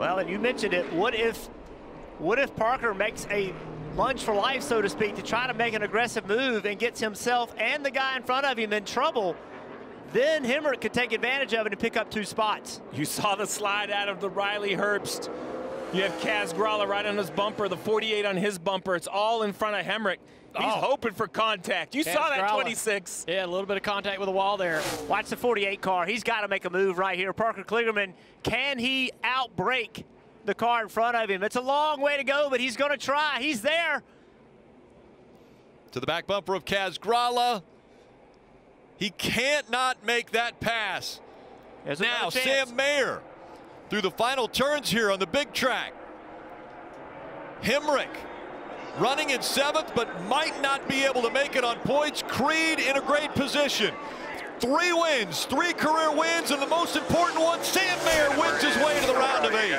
Well, and you mentioned it. What if, what if Parker makes a lunge for life, so to speak, to try to make an aggressive move and gets himself and the guy in front of him in trouble? Then Hemric could take advantage of it and pick up two spots. You saw the slide out of the Riley Herbst. You have Kaz Grala right on his bumper, the 48 on his bumper. It's all in front of Hemric. He's oh. hoping for contact. You Kaz saw that Grala. 26. Yeah, a little bit of contact with the wall there. Watch the 48 car. He's got to make a move right here. Parker Kligerman, can he outbrake the car in front of him? It's a long way to go, but he's going to try. He's there. To the back bumper of Kaz Grala. He can't not make that pass. now, Sam Mayer through the final turns here on the big track. Hemric running in seventh, but might not be able to make it on points. Creed in a great position. Three wins, three career wins, and the most important one, Sam Mayer wins his way to the round of eight.